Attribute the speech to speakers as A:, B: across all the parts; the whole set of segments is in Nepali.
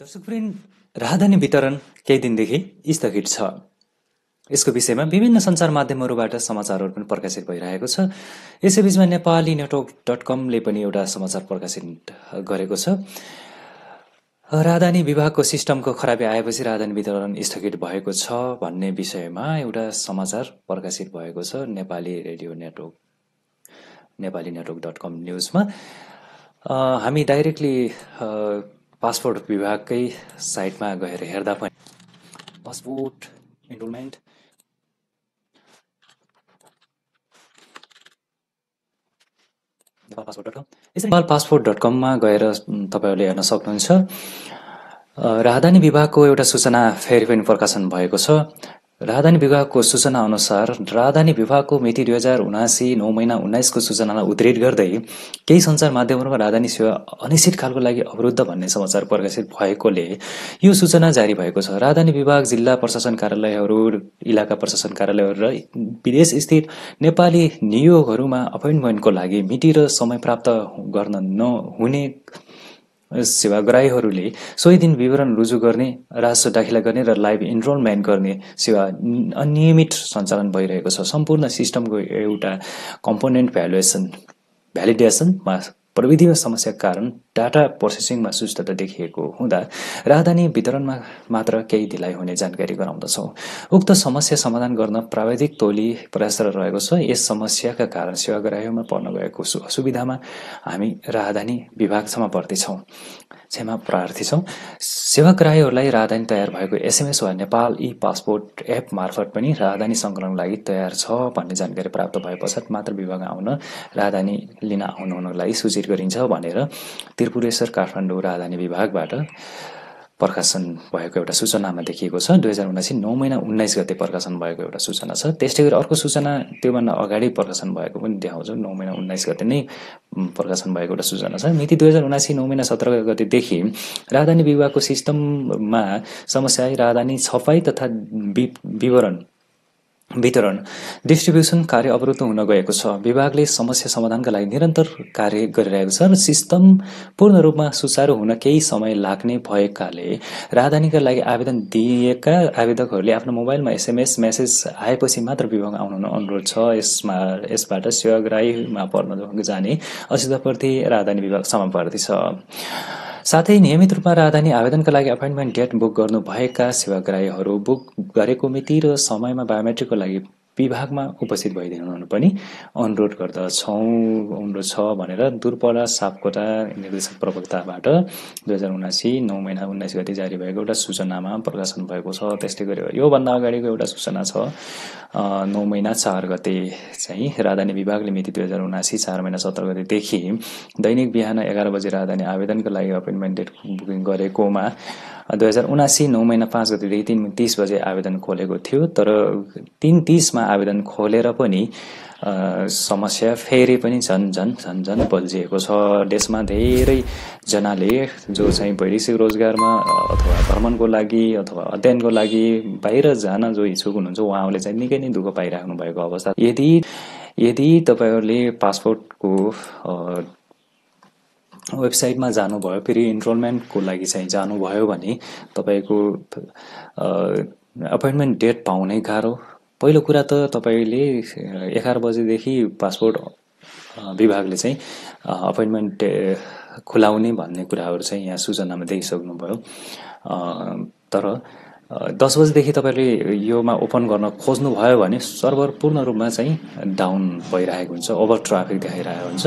A: दर्शकवृन्द राहदानी वितरण केही दिनदेखि स्थगित छ। यसको विषयमा विभिन्न सञ्चार माध्यमहरूबाट समाचारहरू पनि प्रकाशित भइरहेको छ। यसैबीचमा नेपाली नेटवर्क डट कमले पनि एउटा समाचार प्रकाशित गरेको छ। राजधानी विभागको सिस्टमको खराबी आएपछि राजधानी वितरण स्थगित भएको छ भन्ने विषयमा एउटा समाचार प्रकाशित भएको छ Nepali radio network Nepali network dot com न्युजमा हामी डाइरेक्टली पासपोर्ट विभागकै साइटमा गएर हेर्दा पनि passport enrolment passport dot Nepal passport dot कममा गएर तपाईँहरूले हेर्न सक्नुहुन्छ। राजधानी विभागको एउटा सूचना फेरि पनि प्रकाशन भएको छ। राजधानी विभागको सूचना अनुसार राजधानी विभागको मिति दुई हजार उनासी नौ महिना उन्नाइसको सूचनालाई उद्धित गर्दै केही सञ्चार माध्यमहरूमा राजधानी सेवा अनिश्चितकालको लागि अवरुद्ध भन्ने समाचार प्रकाशित भएकोले यो सूचना जारी भएको छ। राजधानी विभाग जिल्ला प्रशासन कार्यालयहरू इलाका प्रशासन कार्यालयहरू र विदेश स्थित नेपाली नियोगहरूमा अपोइन्टमेन्टको लागि मिति र समय प्राप्त गर्न नहुने सेवाग्राहीहरूले सोही दिन विवरण रुजु गर्ने राजस्व दाखिला गर्ने र लाइभ इनरोलमेन्ट गर्ने सेवा अनियमित सञ्चालन भइरहेको छ। सम्पूर्ण सिस्टमको एउटा कम्पोनेन्ट भ्यालुएसन भ्यालिडेसनमा प्रविधिमा समस्याका कारण डाटा प्रोसेसिङमा सुस्तता देखिएको हुँदा राजधानी वितरणमा मात्र केही ढिलाइ हुने जानकारी गराउँदछौँ। उक्त समस्या समाधान गर्न प्राविधिक टोली प्रयासरत रहेको छ। यस समस्याका कारण सेवाग्राहीमा पर्न गएको असुविधामा हामी राजधानी विभागसम्म पर्दैछौँ क्षमा प्रार्थी छौँ। सेवाग्राहीहरूलाई राजधानी तयार भएको एसएमएस वा नेपाल ई पासपोर्ट एप मार्फत पनि राजधानी सङ्कलनको लागि तयार छ भन्ने जानकारी प्राप्त भए पश्चात मात्र विभाग आउन राजधानी लिन आउनुको लागि गरिन्छ भनेर त्रिपुरेश्वर काठमाडौँ राजधानी विभागबाट प्रकाशन भएको एउटा सूचनामा देखिएको छ। दुई हजार उनासी नौ महिना उन्नाइस गते प्रकाशन भएको एउटा सूचना छ। त्यस्तै गरी अर्को सूचना त्योभन्दा अगाडि प्रकाशन भएको पनि देखाउँछ। नौ महिना उन्नाइस गते नै प्रकाशन भएको एउटा सूचना छ। मिति दुई हजार उनासी नौ महिना सत्र गतेदेखि राजधानी विभागको सिस्टममा समस्या राजधानी छपाई तथा विवरण वितरण डिस्ट्रिब्युसन कार्य अवरुद्ध हुन गएको छ। विभागले समस्या समाधानका लागि निरन्तर कार्य गरिरहेको छ र सिस्टम पूर्ण रूपमा सुचारू हुन केही समय लाग्ने भएकाले राजधानीका लागि आवेदन दिएका आवेदकहरूले आफ्नो मोबाइलमा एसएमएस मेसेज आएपछि मात्र विभाग आउनु अनुरोध छ। यसमा यसबाट सेवाग्राहीमा पर्न जाने असुविधाप्रति राजधानी विभाग समापर्ती छ साथै नियमित रूपमा राजधानी आवेदनका लागि अपोइन्टमेन्ट डेट बुक गर्नुभएका सेवाग्राहीहरू बुक गरेको मिति र समयमा बायोमेट्रिकको लागि विभागमा उपस्थित भइदिनु पनि अनुरोध गर्दछौँ। अनुरोध छ भनेर दुर्पडा सापकोटा निर्देशक प्रवक्ताबाट दुई हजार उनासी नौ महिना उन्नाइस गति जारी भएको एउटा सूचनामा प्रकाशन भएको छ। त्यस्तै गरी योभन्दा अगाडिको एउटा सूचना छ। नौ महिना चार गते चाहिँ राजधानी विभागले मिति दुई हजार उनासी चार महिना सत्र गतेदेखि दैनिक बिहान एघार बजे राजधानी आवेदनको लागि अपोइन्टमेन्ट डेट बुकिङ गरेकोमा दुई हजार उनासी नौ महिना पाँच गतेदेखि तिन तिस बजे आवेदन खोलेको थियो तर तिन तिसमा आवेदन खोलेर पनि समस्या फेरि पनि झन् झन् झन् झन् बल्झिएको छ। देशमा धेरैजनाले जो चाहिँ वैदेशिक रोजगारमा अथवा भ्रमणको लागि अथवा अध्ययनको लागि बाहिर जान जो इच्छुक हुनुहुन्छ उहाँहरूले चाहिँ निकै नै दुःख पाइराख्नु भएको अवस्था। यदि यदि तपाईँहरूले पासपोर्टको वेबसाइटमा जानुभयो फेरि इनरोलमेन्टको लागि चाहिँ जानुभयो भने तपाईँको अपोइन्टमेन्ट डेट पाउनै गाह्रो। पहिलो कुरा त तपाईँले एघार बजेदेखि पासपोर्ट विभागले चाहिँ अपोइन्टमेन्ट खुलाउने भन्ने कुराहरू चाहिँ यहाँ सूचनामा देखिसक्नुभयो। तर दस बजीदेखि तपाईँले योमा ओपन गर्न खोज्नुभयो भने सर्भर पूर्ण रूपमा चाहिँ डाउन भइरहेको हुन्छ ओभर ट्राफिक देखाइरहेको हुन्छ।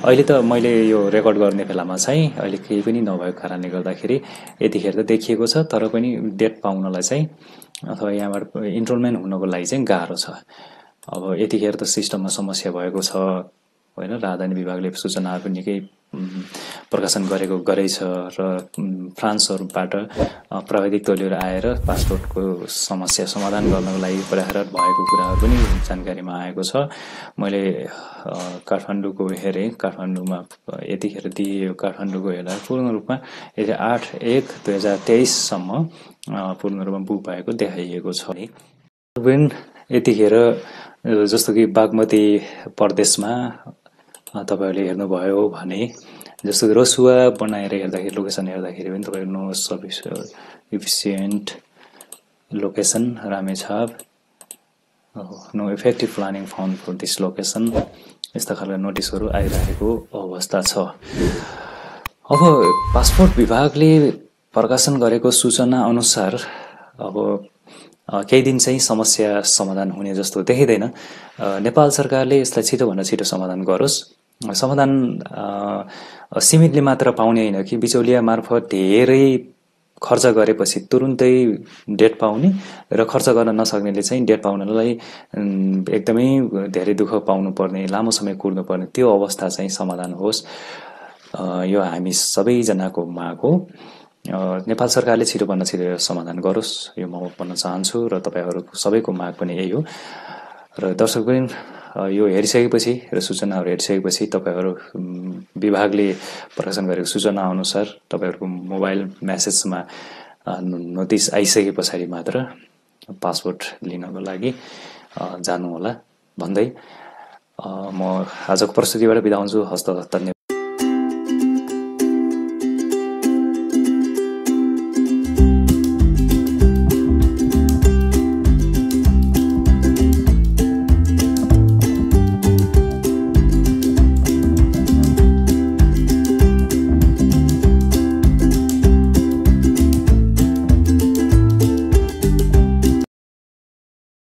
A: अहिले त मैले यो रेकर्ड गर्ने बेलामा चाहिँ अहिले केही पनि नभएको कारणले गर्दाखेरि यतिखेर त देखिएको छ तर पनि डेट पाउनलाई चाहिँ अथवा यहाँबाट इन्रोलमेन्ट हुनको लागि चाहिँ गाह्रो छ। अब यतिखेर त सिस्टममा समस्या भएको छ। होइन राजधानी विभागले सूचनाहरू निकै प्रकाशन गरेको गरेछ र फ्रान्सहरूबाट प्राविधिक टोलीहरू आएर पासपोर्टको समस्या समाधान गर्नको लागि प्रयासरत भएको कुराहरू पनि जानकारीमा आएको छ। मैले काठमाडौँको हेरेँ। काठमाडौँमा यतिखेर दिइयो काठमाडौँको हेर्दा पूर्ण रूपमा यदि आठ एक दुई हजार तेइससम्म पूर्ण रूपमा बुक भएको देखाइएको छ। यतिखेर जस्तो कि बागमती प्रदेशमा तपाईँहरूले हेर्नुभयो भने जस्तो रसुवा बनाएर हेर्दाखेरि लोकेसन हेर्दाखेरि पनि तपाईँको no service efficient location Ramechhap. No effective planning found for this location यस्ता खालका नोटिसहरू आइरहेको अवस्था छ। अब पासपोर्ट विभागले प्रकाशन गरेको सूचना अनुसार अब केही दिन चाहिँ समस्या समाधान हुने जस्तो देखिँदैन। नेपाल सरकारले यसलाई छिटोभन्दा छिटो समाधान गरोस्। समाधान सीमितले मात्र पाउने होइन कि बिचौलिया मार्फत धेरै खर्च गरेपछि तुरुन्तै डेट पाउने र खर्च गर्न नसक्नेले चाहिँ डेट पाउनलाई एकदमै धेरै दुःख पाउनु पर्ने लामो समय कुर्नु पर्ने त्यो अवस्था चाहिँ समाधान होस्। यो हामी सबैजनाको माग हो। नेपाल सरकारले छिटोभन्दा छिटो समाधान गरोस् यो म भन्न चाहन्छु र तपाईँहरूको सबैको माग पनि यही हो। र दर्शक पनि यो हेरिसकेपछि र सूचनाहरू हेरिसकेपछि तपाईँहरू विभागले प्रकाशन गरेको सूचना अनुसार तपाईँहरूको मोबाइल म्यासेजमा नोटिस आइसके पछाडि मात्र पासपोर्ट लिनको लागि जानु होला भन्दै म आजको प्रस्तुतिबाट बिदा हुन्छु। हस्त धन्यवाद।